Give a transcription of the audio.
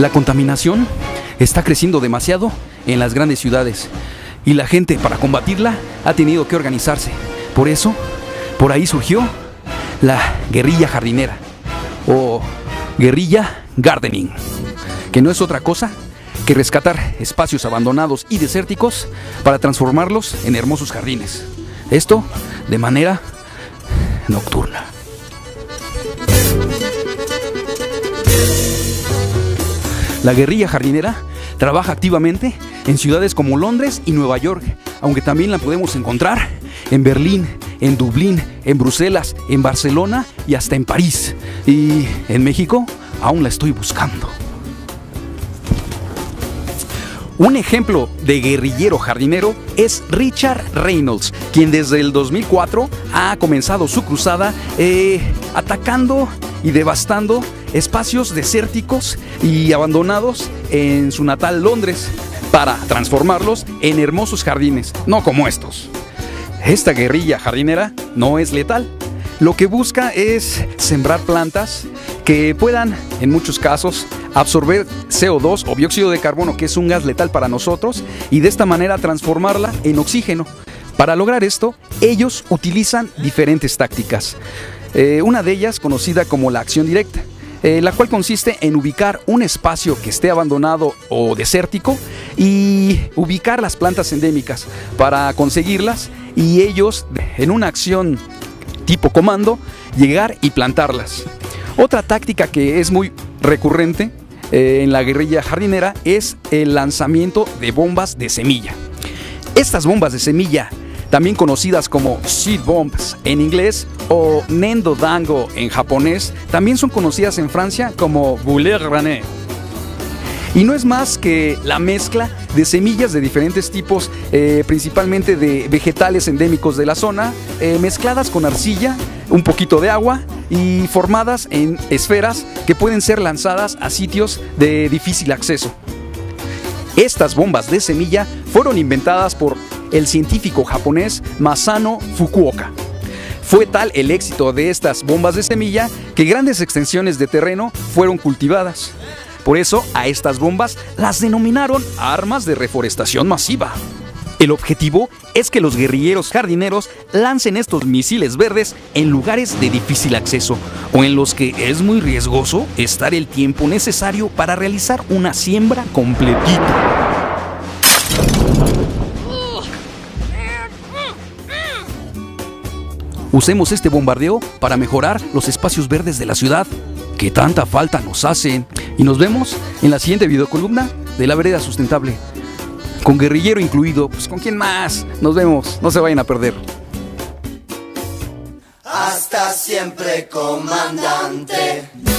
La contaminación está creciendo demasiado en las grandes ciudades y la gente para combatirla ha tenido que organizarse. Por eso, por ahí surgió la guerrilla jardinera o guerrilla gardening, que no es otra cosa que rescatar espacios abandonados y desérticos para transformarlos en hermosos jardines. Esto de manera nocturna. La guerrilla jardinera trabaja activamente en ciudades como Londres y Nueva York, aunque también la podemos encontrar en Berlín, en Dublín, en Bruselas, en Barcelona y hasta en París. Y en México aún la estoy buscando. Un ejemplo de guerrillero jardinero es Richard Reynolds, quien desde el 2004 ha comenzado su cruzada eh, atacando y devastando espacios desérticos y abandonados en su natal Londres para transformarlos en hermosos jardines, no como estos. Esta guerrilla jardinera no es letal. Lo que busca es sembrar plantas que puedan, en muchos casos, absorber CO2 o dióxido de carbono, que es un gas letal para nosotros, y de esta manera transformarla en oxígeno. Para lograr esto, ellos utilizan diferentes tácticas. Eh, una de ellas conocida como la acción directa. Eh, la cual consiste en ubicar un espacio que esté abandonado o desértico y ubicar las plantas endémicas para conseguirlas y ellos en una acción tipo comando llegar y plantarlas. Otra táctica que es muy recurrente eh, en la guerrilla jardinera es el lanzamiento de bombas de semilla. Estas bombas de semilla también conocidas como seed bombs en inglés o nendo dango en japonés, también son conocidas en Francia como boulet grané. Y no es más que la mezcla de semillas de diferentes tipos, eh, principalmente de vegetales endémicos de la zona, eh, mezcladas con arcilla, un poquito de agua y formadas en esferas que pueden ser lanzadas a sitios de difícil acceso. Estas bombas de semilla fueron inventadas por el científico japonés Masano Fukuoka. Fue tal el éxito de estas bombas de semilla que grandes extensiones de terreno fueron cultivadas. Por eso a estas bombas las denominaron armas de reforestación masiva. El objetivo es que los guerrilleros jardineros lancen estos misiles verdes en lugares de difícil acceso o en los que es muy riesgoso estar el tiempo necesario para realizar una siembra completita. Usemos este bombardeo para mejorar los espacios verdes de la ciudad que tanta falta nos hacen. Y nos vemos en la siguiente videocolumna de la vereda sustentable. Con guerrillero incluido, pues con quién más. Nos vemos, no se vayan a perder. Hasta siempre, comandante.